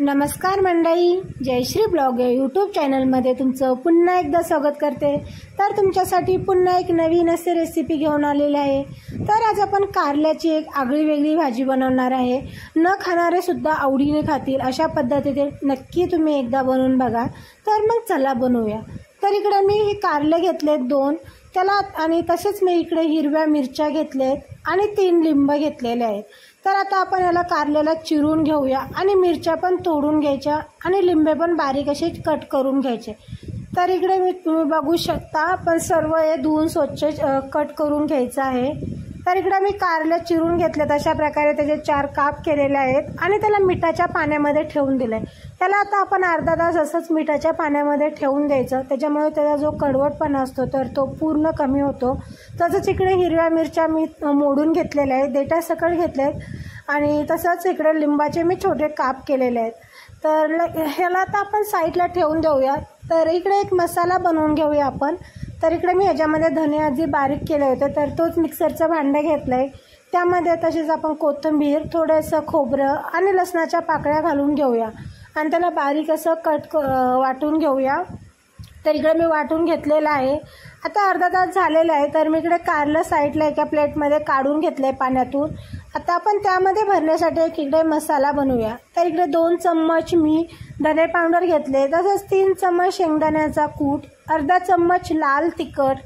नमस्कार मंडळी जयश्री ब्लॉग या यूट्यूब चॅनलमध्ये तुमचं पुन्हा एकदा स्वागत करते. तर तुमच्यासाठी पुन्हा एक नवीन असे रेसिपी घेऊन आलेली आहे. तर आज आपण कारल्याची एक आगळी वेगळी भाजी बनवणार आहे. न खाणारे सुद्धा आवडीने खातील अशा पद्धतीने नक्की तुम्ही एकदा बनवून बघा. तर मग चला बनवूया. तर इकडे मी हे कारले घेतलेत दोन. त्याला आणि तसेच मी इकडे हिरव्या मिरच्या घेतल्यात आणि तीन लिंब घेतलेले आहेत. तर आता आपण याला कारल्याला चिरून घेऊया आणि मिरच्या पण तोडून घ्यायच्या आणि लिंबे पण बारीक असे कट करून घ्यायचे. तर इकडे मी तुम्ही बघू शकता पण सर्व हे धुवून स्वच्छ कट करून घ्यायचं आहे. तर इकडं मी कारले चिरून घेतलेत. अशा प्रकारे त्याचे चार काप केलेले आहेत आणि त्याला मिठाच्या पाण्यामध्ये ठेवून दिले त्याला आता आपण अर्धा तास असंच मिठाच्या पाण्यामध्ये ठेवून द्यायचं. त्याच्यामुळे त्याचा जो कडवटपणा असतो तर तो पूर्ण कमी होतो. तसंच इकडे हिरव्या मिरच्या मी मोडून घेतलेल्या आहेत. देठा सकट घेतल्या आहेत आणि तसंच इकडे लिंबाचे मी छोटे काप केलेले आहेत. तर ह्याला आता आपण साईडला ठेवून देऊया. तर इकडे एक मसाला बनवून घेऊया आपण. तर इकडे मी ह्याच्यामध्ये धने आधी बारीक केले होते तर तोच मिक्सरचं भांडं घेतलं आहे त्यामध्ये तसेच आपण कोथिंबीर थोडंसं खोबरं आणि लसणाच्या पाकळ्या घालून घेऊया. आणि त्याला बारीक असं कट क वाटून घेऊया. तर इकडे मी वाटून घेतलेलं आहे. आता अर्धा तास झालेला आहे तर मी इकडे कारलं साईडला एका प्लेटमध्ये काढून घेतलं आहे पाण्यातून. आता आपण त्यामध्ये भरण्यासाठी एक इकडे मसाला बनवूया. तर इकडे दोन चम्मच मी धने पावडर घेतले तसंच तीन चम्मच शेंगदाण्याचा कूट अर्धा चम्मच लाल तिखट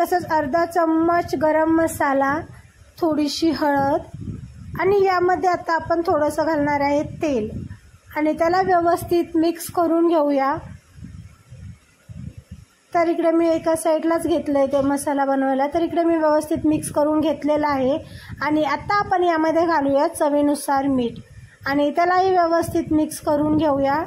तसंच अर्धा चम्मच गरम मसाला थोडीशी हळद आणि यामध्ये आता आपण थोडंसं घालणार आहे तेल. आणि त्याला व्यवस्थित मिक्स करून घेऊया. तर इकडे मी एका साईडलाच घेतलं आहे ते मसाला बनवायला. तर इकडे मी व्यवस्थित मिक्स करून घेतलेला आहे. आणि आत्ता आपण यामध्ये घालूया चवीनुसार मीठ. आणि त्यालाही व्यवस्थित मिक्स करून घेऊया.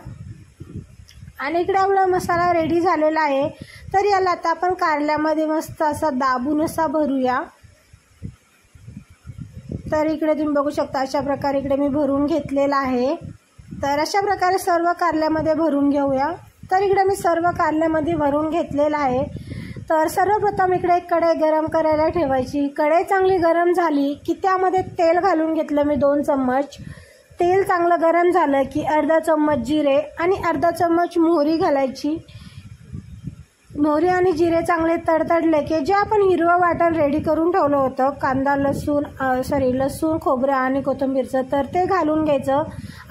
आणि इकडे आपला मसाला रेडी झालेला आहे. तर याला आता आपण कारल्यामध्ये मस्त असा दाबून असा भरूया. तर इकडे तुम्ही बघू शकता अशा प्रकारे इकडे मी भरून घेतलेला आहे. तर अशा प्रकारे सर्व कारल्यामध्ये भरून घेऊया. तर इकडे मी सर्व कारल्यामध्ये भरून घेतलेलं आहे. तर सर्वप्रथम इकडे एक कढई गरम करायला ठेवायची. कढई चांगली गरम झाली की त्यामध्ये तेल घालून घेतलं मी दोन चम्मच. तेल चांगलं गरम झालं की अर्धा चम्मच जिरे आणि अर्धा चम्मच मोहरी घालायची. मोहरी आणि जिरे चांगले तडतडले की जे आपण हिरवं वाटण रेडी करून ठेवलं होतं कांदा लसूण सॉरी लसूण खोबरं आणि कोथिंबीरचं तर ते घालून घ्यायचं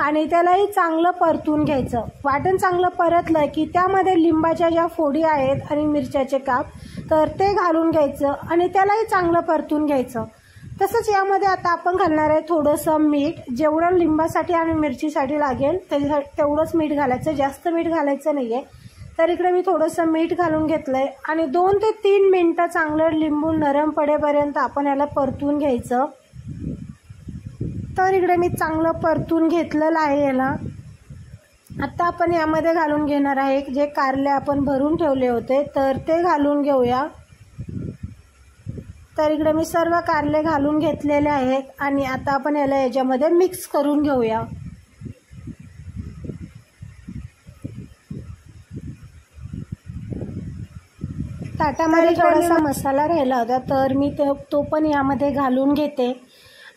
आणि त्यालाही चांगलं परतून घ्यायचं. वाटण चांगलं परतलं की त्यामध्ये लिंबाच्या ज्या फोडी आहेत आणि मिरच्याचे काप तर ते घालून घ्यायचं आणि त्यालाही चांगलं परतून घ्यायचं. तसंच यामध्ये आता आपण घालणार आहे थोडंसं मीठ. जेवढं लिंबासाठी आणि मिरचीसाठी लागेल त्याच्यासाठी तेवढंच मीठ घालायचं. जास्त मीठ घालायचं नाही आहे तर इकडे मी थोडंसं मीठ घालून घेतलं आहे आणि दोन ते तीन मिनटं चांगलं लिंबू नरम पडेपर्यंत आपण याला परतून घ्यायचं. तर इकडे मी चांगलं परतून घेतलेलं आहे याला. आत्ता आपण यामध्ये घालून घेणार आहे जे कारले आपण भरून ठेवले होते. तर ते घालून घेऊया. तर इकडे मी सर्व कारले घालून घेतलेले आहेत आणि आता आपण याला याच्यामध्ये मिक्स करून घेऊया. ताटामध्ये थोडासा मसाला राहिला होता तर मी ते तो पण यामध्ये घालून घेते.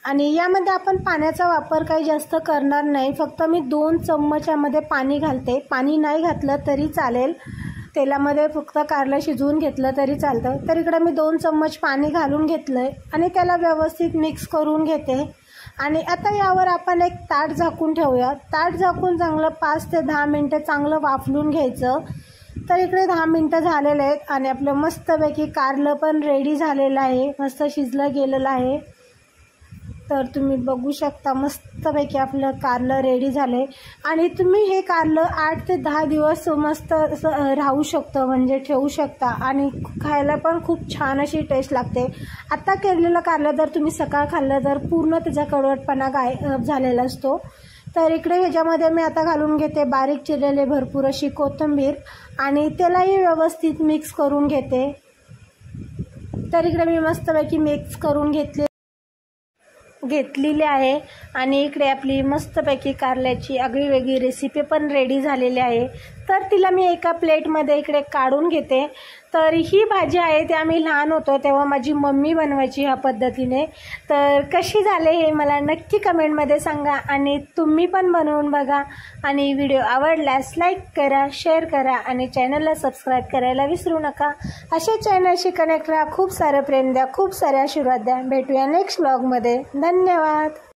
आणि यामध्ये आपण पाण्याचा वापर काही जास्त करणार नाही फक्त मी दोन चम्मच यामध्ये पाणी घालते. पाणी नाही घातलं तरी चालेल. तेलामध्ये फक्त कारलं शिजवून घेतलं तरी चालतं. तर इकडं मी दोन चम्मच पाणी घालून घेतलं आहे आणि त्याला व्यवस्थित मिक्स करून घेते. आणि आता यावर आपण एक ताट झाकून ठेवूया. ताट झाकून चांगलं पाच ते दहा मिनटं चांगलं वाफलून घ्यायचं. तर इकडे दहा मिनटं झालेले आहेत आणि आपलं मस्तपैकी कारलं पण रेडी झालेलं आहे. मस्त शिजलं गेलेलं आहे. तर तुम्ही बघू शकता मस्तपैकी आपलं कारलं रेडी झालं आहे आणि तुम्ही हे कारलं आठ ते दहा दिवस मस्त असं राहू शकतं म्हणजे ठेवू शकता. आणि खायला पण खूप छान अशी टेस्ट लागते. आत्ता केलेलं कारलं जर तुम्ही सकाळ खाल्लं तर पूर्ण त्याचा कडवटपणा गाय झालेला असतो. तर इकडे ह्याच्यामध्ये मी आता घालून घेते बारीक चिरलेले भरपूर अशी कोथिंबीर आणि त्यालाही व्यवस्थित मिक्स करून घेते. तर इकडे मी मस्तपैकी मिक्स करून घेतले घेतलेली आहे. आणि इकडे आपली मस्तपैकी कारल्याची आगळी वेगळी रेसिपी पण रेडी झालेली आहे. तर तिला मी एका प्लेटमध्ये इकडे काढून घेते. तर ही भाजी आहे ती आम्ही लहान होतो तेव्हा माझी मम्मी बनवायची ह्या पद्धतीने. तर कशी झाले हे मला नक्की कमेंटमध्ये सांगा आणि तुम्ही पण बनवून बघा. आणि व्हिडिओ आवडल्यास लाईक करा शेअर करा आणि चॅनलला सबस्क्राईब करायला विसरू नका. असे चॅनलशी कनेक्ट राहा खूप सारं प्रेम द्या खूप सारे आशीर्वाद द्या. भेटूया नेक्स्ट ब्लॉगमध्ये धन्यवाद.